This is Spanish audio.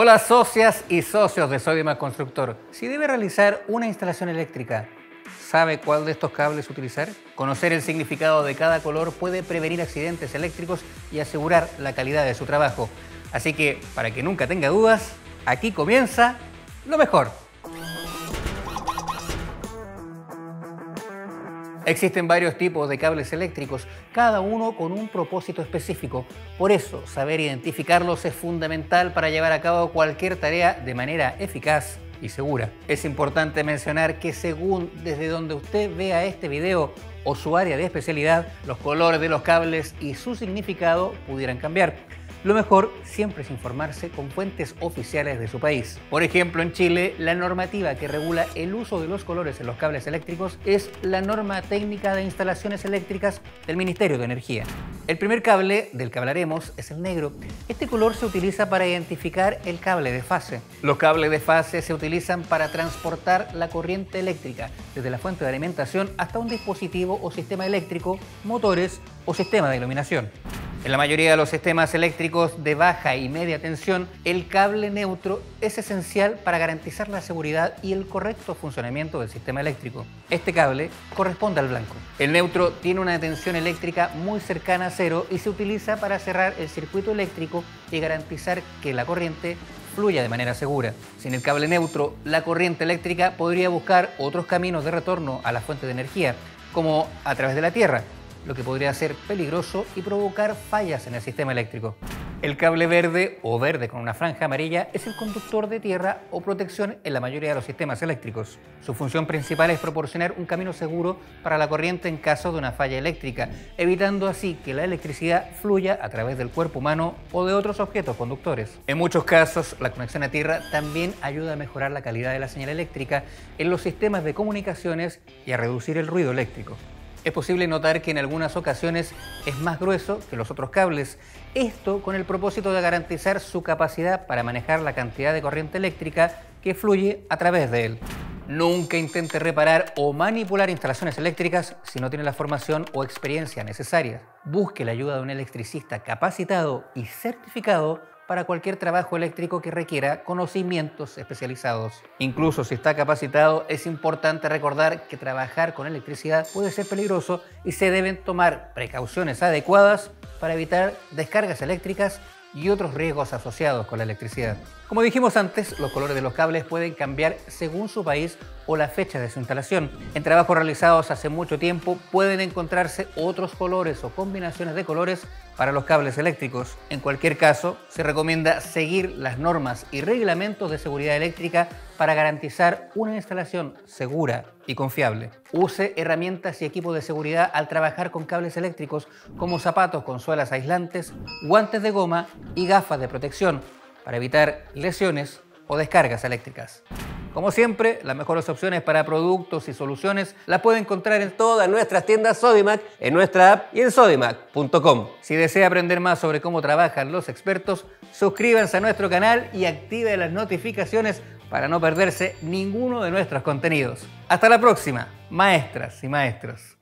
Hola socias y socios de Sodimac Constructor. Si debe realizar una instalación eléctrica, ¿sabe cuál de estos cables utilizar? Conocer el significado de cada color puede prevenir accidentes eléctricos y asegurar la calidad de su trabajo. Así que, para que nunca tenga dudas, aquí comienza lo mejor. Existen varios tipos de cables eléctricos, cada uno con un propósito específico. Por eso, saber identificarlos es fundamental para llevar a cabo cualquier tarea de manera eficaz y segura. Es importante mencionar que según desde donde usted vea este video o su área de especialidad, los colores de los cables y su significado pudieran cambiar. Lo mejor siempre es informarse con fuentes oficiales de su país. Por ejemplo, en Chile, la normativa que regula el uso de los colores en los cables eléctricos es la norma técnica de instalaciones eléctricas del Ministerio de Energía. El primer cable del que hablaremos es el negro. Este color se utiliza para identificar el cable de fase. Los cables de fase se utilizan para transportar la corriente eléctrica desde la fuente de alimentación hasta un dispositivo o sistema eléctrico, motores o sistema de iluminación. En la mayoría de los sistemas eléctricos de baja y media tensión, el cable neutro es esencial para garantizar la seguridad y el correcto funcionamiento del sistema eléctrico. Este cable corresponde al blanco. El neutro tiene una tensión eléctrica muy cercana a cero y se utiliza para cerrar el circuito eléctrico y garantizar que la corriente fluya de manera segura. Sin el cable neutro, la corriente eléctrica podría buscar otros caminos de retorno a la fuente de energía, como a través de la Tierra, lo que podría ser peligroso y provocar fallas en el sistema eléctrico. El cable verde o verde con una franja amarilla es el conductor de tierra o protección en la mayoría de los sistemas eléctricos. Su función principal es proporcionar un camino seguro para la corriente en caso de una falla eléctrica, evitando así que la electricidad fluya a través del cuerpo humano o de otros objetos conductores. En muchos casos, la conexión a tierra también ayuda a mejorar la calidad de la señal eléctrica en los sistemas de comunicaciones y a reducir el ruido eléctrico es posible notar que en algunas ocasiones es más grueso que los otros cables. Esto con el propósito de garantizar su capacidad para manejar la cantidad de corriente eléctrica que fluye a través de él. Nunca intente reparar o manipular instalaciones eléctricas si no tiene la formación o experiencia necesaria. Busque la ayuda de un electricista capacitado y certificado para cualquier trabajo eléctrico que requiera conocimientos especializados. Incluso si está capacitado, es importante recordar que trabajar con electricidad puede ser peligroso y se deben tomar precauciones adecuadas para evitar descargas eléctricas y otros riesgos asociados con la electricidad. Como dijimos antes, los colores de los cables pueden cambiar según su país o la fecha de su instalación. En trabajos realizados hace mucho tiempo pueden encontrarse otros colores o combinaciones de colores para los cables eléctricos. En cualquier caso, se recomienda seguir las normas y reglamentos de seguridad eléctrica para garantizar una instalación segura y confiable. Use herramientas y equipo de seguridad al trabajar con cables eléctricos como zapatos con suelas aislantes, guantes de goma y gafas de protección para evitar lesiones o descargas eléctricas. Como siempre, las mejores opciones para productos y soluciones las puede encontrar en todas nuestras tiendas Sodimac, en nuestra app y en sodimac.com. Si desea aprender más sobre cómo trabajan los expertos, suscríbanse a nuestro canal y active las notificaciones para no perderse ninguno de nuestros contenidos. Hasta la próxima, maestras y maestros.